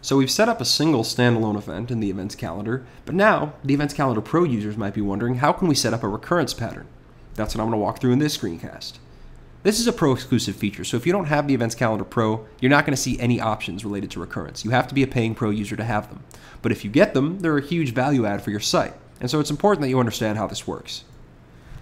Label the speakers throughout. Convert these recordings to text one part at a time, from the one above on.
Speaker 1: So we've set up a single standalone event in the events calendar, but now the events calendar pro users might be wondering how can we set up a recurrence pattern? That's what I'm going to walk through in this screencast. This is a pro exclusive feature, so if you don't have the Events Calendar Pro, you're not going to see any options related to recurrence. You have to be a paying pro user to have them. But if you get them, they're a huge value add for your site, and so it's important that you understand how this works.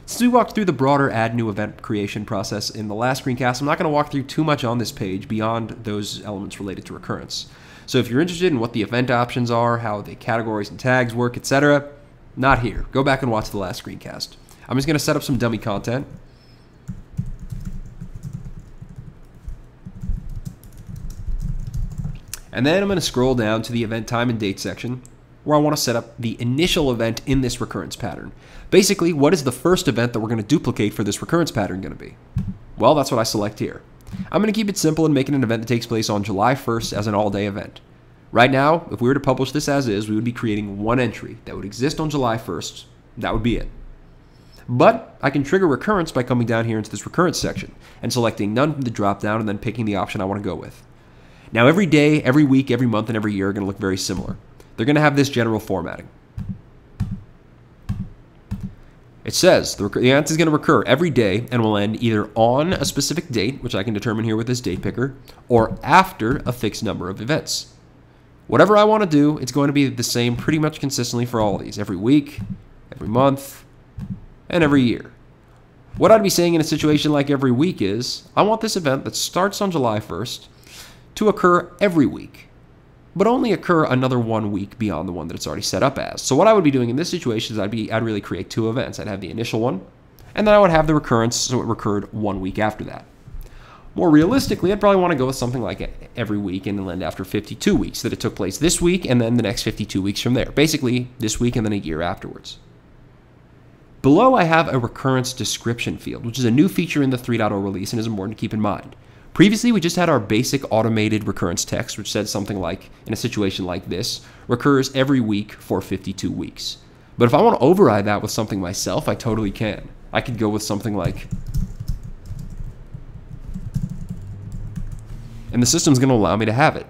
Speaker 1: Since we walked through the broader add new event creation process in the last screencast, I'm not going to walk through too much on this page beyond those elements related to recurrence. So if you're interested in what the event options are, how the categories and tags work, etc., not here. Go back and watch the last screencast. I'm just going to set up some dummy content, And then I'm going to scroll down to the event time and date section where I want to set up the initial event in this recurrence pattern. Basically, what is the first event that we're going to duplicate for this recurrence pattern going to be? Well, that's what I select here. I'm going to keep it simple and make it an event that takes place on July 1st as an all-day event. Right now, if we were to publish this as is, we would be creating one entry that would exist on July 1st. That would be it. But I can trigger recurrence by coming down here into this recurrence section and selecting none from the dropdown and then picking the option I want to go with. Now, every day, every week, every month, and every year are going to look very similar. They're going to have this general formatting. It says the, the event is going to recur every day and will end either on a specific date, which I can determine here with this date picker, or after a fixed number of events. Whatever I want to do, it's going to be the same pretty much consistently for all of these, every week, every month, and every year. What I'd be saying in a situation like every week is, I want this event that starts on July 1st to occur every week, but only occur another one week beyond the one that it's already set up as. So what I would be doing in this situation is I'd be I'd really create two events. I'd have the initial one, and then I would have the recurrence so it recurred one week after that. More realistically, I'd probably want to go with something like every week and then end after 52 weeks, that it took place this week and then the next 52 weeks from there. Basically, this week and then a year afterwards. Below, I have a recurrence description field, which is a new feature in the 3.0 release and is important to keep in mind. Previously, we just had our basic automated recurrence text, which said something like, in a situation like this, recurs every week for 52 weeks. But if I want to override that with something myself, I totally can. I could go with something like, and the system's going to allow me to have it.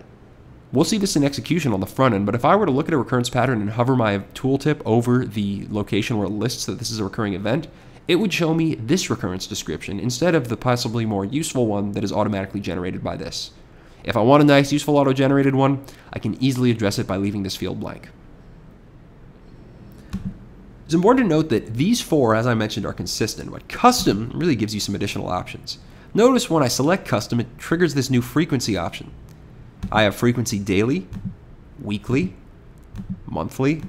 Speaker 1: We'll see this in execution on the front end, but if I were to look at a recurrence pattern and hover my tooltip over the location where it lists that this is a recurring event, it would show me this recurrence description instead of the possibly more useful one that is automatically generated by this. If I want a nice, useful auto-generated one, I can easily address it by leaving this field blank. It's important to note that these four, as I mentioned, are consistent, but custom really gives you some additional options. Notice when I select custom, it triggers this new frequency option. I have frequency daily, weekly, monthly,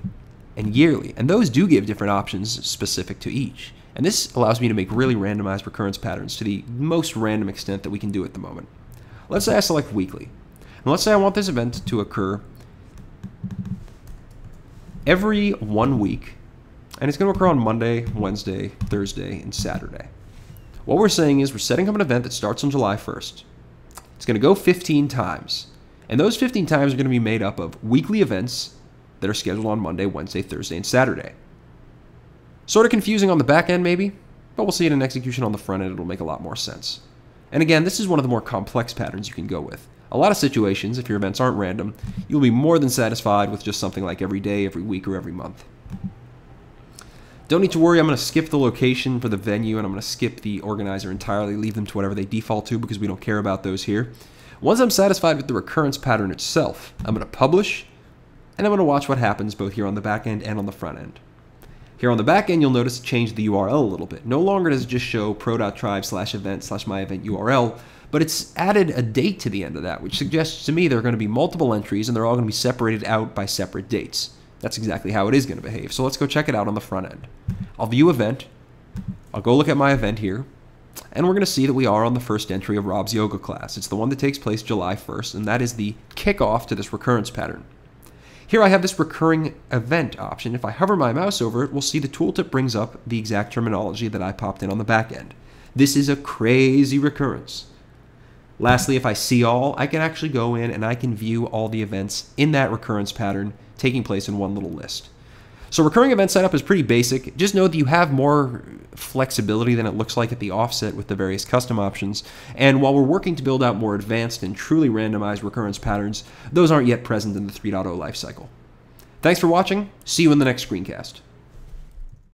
Speaker 1: and yearly, and those do give different options specific to each. And this allows me to make really randomized recurrence patterns to the most random extent that we can do at the moment. Let's say I select weekly. And let's say I want this event to occur every one week. And it's going to occur on Monday, Wednesday, Thursday, and Saturday. What we're saying is we're setting up an event that starts on July 1st. It's going to go 15 times. And those 15 times are going to be made up of weekly events that are scheduled on Monday, Wednesday, Thursday, and Saturday. Sort of confusing on the back end, maybe, but we'll see it in execution on the front end. It'll make a lot more sense. And again, this is one of the more complex patterns you can go with. A lot of situations, if your events aren't random, you'll be more than satisfied with just something like every day, every week, or every month. Don't need to worry, I'm going to skip the location for the venue and I'm going to skip the organizer entirely, leave them to whatever they default to because we don't care about those here. Once I'm satisfied with the recurrence pattern itself, I'm going to publish and I'm going to watch what happens both here on the back end and on the front end. Here on the back end, you'll notice it changed the URL a little bit. No longer does it just show pro.tribe slash event slash my event URL, but it's added a date to the end of that, which suggests to me there are going to be multiple entries and they're all going to be separated out by separate dates. That's exactly how it is going to behave. So let's go check it out on the front end. I'll view event. I'll go look at my event here. And we're going to see that we are on the first entry of Rob's yoga class. It's the one that takes place July 1st, and that is the kickoff to this recurrence pattern. Here I have this recurring event option. If I hover my mouse over it, we'll see the tooltip brings up the exact terminology that I popped in on the back end. This is a crazy recurrence. Lastly, if I see all, I can actually go in and I can view all the events in that recurrence pattern taking place in one little list. So recurring event setup is pretty basic. Just know that you have more flexibility than it looks like at the offset with the various custom options. And while we're working to build out more advanced and truly randomized recurrence patterns, those aren't yet present in the 3.0 lifecycle. Thanks for watching. See you in the next screencast.